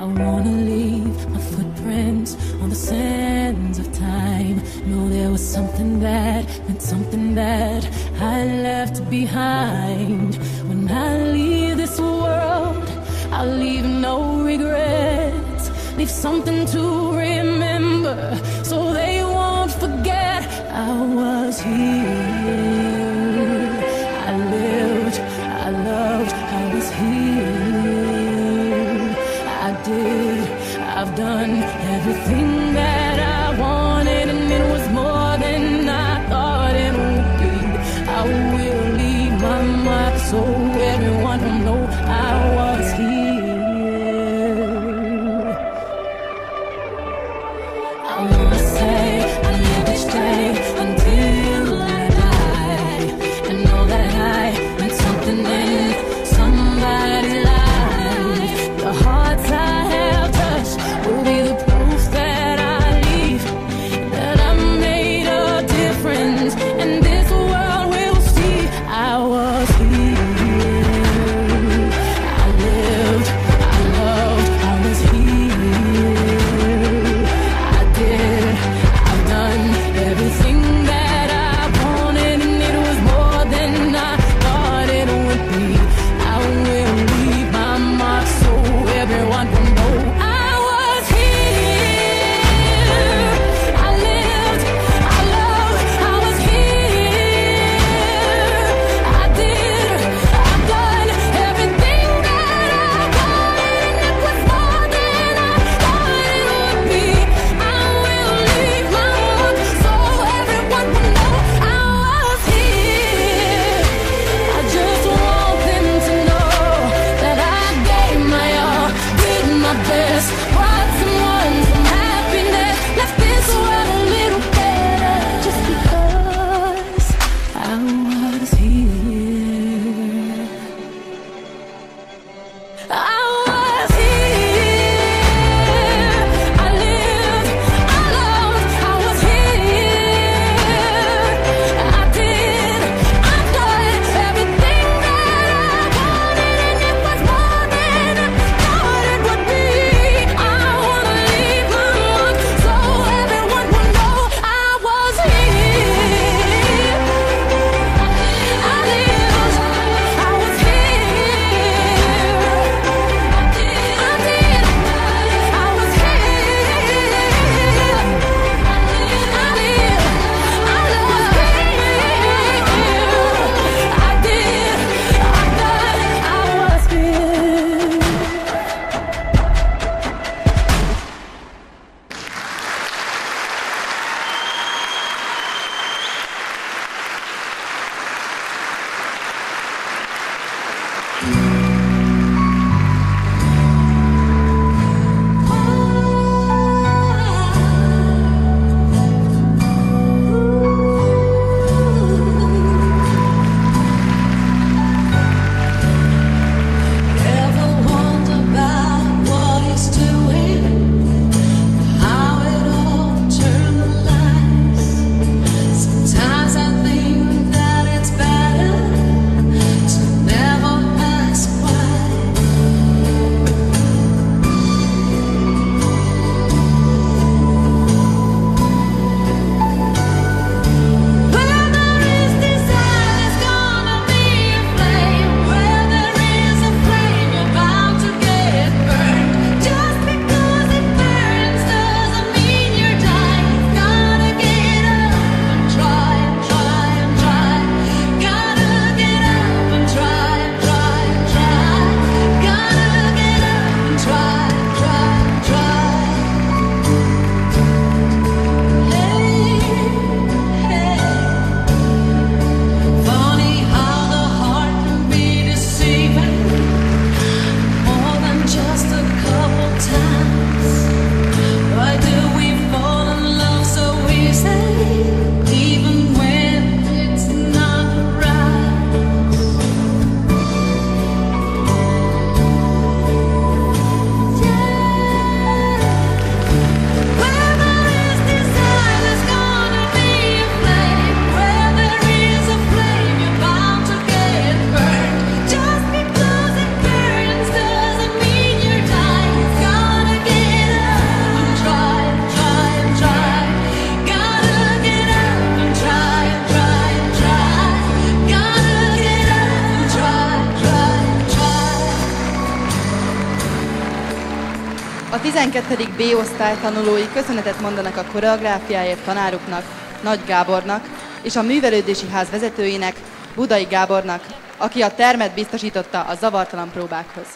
wanna leave my footprints on the sands of time. Know there was something that meant something that I left behind. When I leave this world, I'll leave no regrets. Leave something to remember so they won't forget I was here. I lived, I loved, I was here. Done everything that 12. B osztály tanulói köszönetet mondanak a koreográfiáért tanáruknak, Nagy Gábornak, és a művelődési ház vezetőinek, Budai Gábornak, aki a termet biztosította a zavartalan próbákhoz.